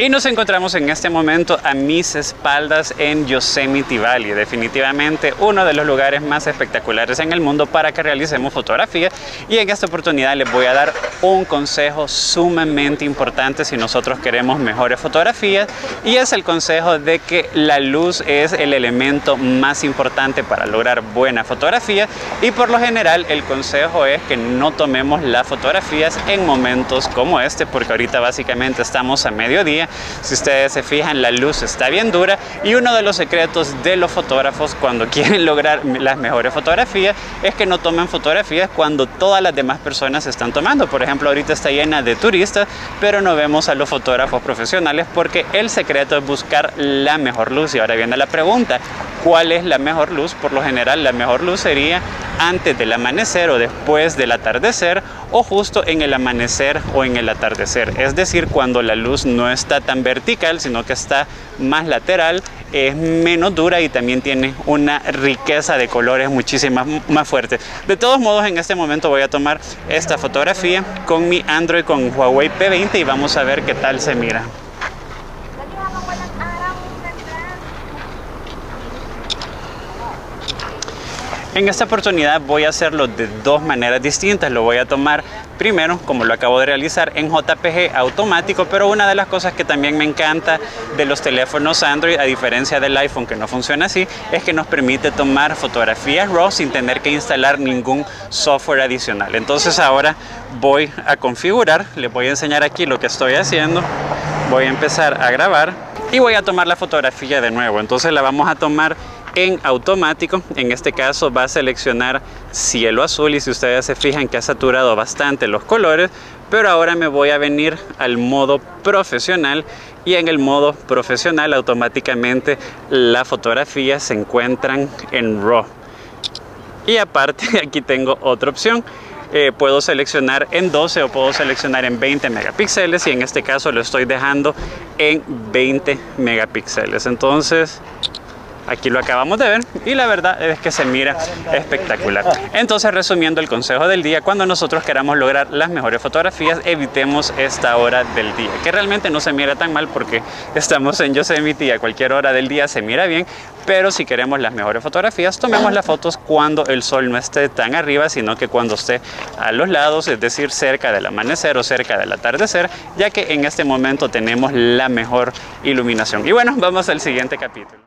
Y nos encontramos en este momento a mis espaldas en Yosemite Valley, definitivamente uno de los lugares más espectaculares en el mundo para que realicemos fotografía. Y en esta oportunidad les voy a dar un consejo sumamente importante si nosotros queremos mejores fotografías y es el consejo de que la luz es el elemento más importante para lograr buena fotografía y por lo general el consejo es que no tomemos las fotografías en momentos como este porque ahorita básicamente estamos a mediodía si ustedes se fijan, la luz está bien dura y uno de los secretos de los fotógrafos cuando quieren lograr las mejores fotografías es que no tomen fotografías cuando todas las demás personas están tomando. Por ejemplo, ahorita está llena de turistas, pero no vemos a los fotógrafos profesionales porque el secreto es buscar la mejor luz. Y ahora viene la pregunta, ¿cuál es la mejor luz? Por lo general, la mejor luz sería antes del amanecer o después del atardecer o justo en el amanecer o en el atardecer. Es decir, cuando la luz no está tan vertical, sino que está más lateral, es menos dura y también tiene una riqueza de colores muchísimas más fuerte. De todos modos, en este momento voy a tomar esta fotografía con mi Android con Huawei P20 y vamos a ver qué tal se mira. En esta oportunidad voy a hacerlo de dos maneras distintas. Lo voy a tomar primero, como lo acabo de realizar, en JPG automático, pero una de las cosas que también me encanta de los teléfonos Android, a diferencia del iPhone que no funciona así, es que nos permite tomar fotografías RAW sin tener que instalar ningún software adicional. Entonces ahora voy a configurar, les voy a enseñar aquí lo que estoy haciendo. Voy a empezar a grabar y voy a tomar la fotografía de nuevo. Entonces la vamos a tomar en automático. En este caso va a seleccionar cielo azul y si ustedes se fijan que ha saturado bastante los colores, pero ahora me voy a venir al modo profesional y en el modo profesional automáticamente las fotografías se encuentran en RAW. Y aparte aquí tengo otra opción. Eh, puedo seleccionar en 12 o puedo seleccionar en 20 megapíxeles y en este caso lo estoy dejando en 20 megapíxeles. Entonces Aquí lo acabamos de ver y la verdad es que se mira espectacular. Entonces, resumiendo el consejo del día, cuando nosotros queramos lograr las mejores fotografías, evitemos esta hora del día, que realmente no se mira tan mal porque estamos en Yosemite y a cualquier hora del día se mira bien, pero si queremos las mejores fotografías, tomemos las fotos cuando el sol no esté tan arriba, sino que cuando esté a los lados, es decir, cerca del amanecer o cerca del atardecer, ya que en este momento tenemos la mejor iluminación. Y bueno, vamos al siguiente capítulo.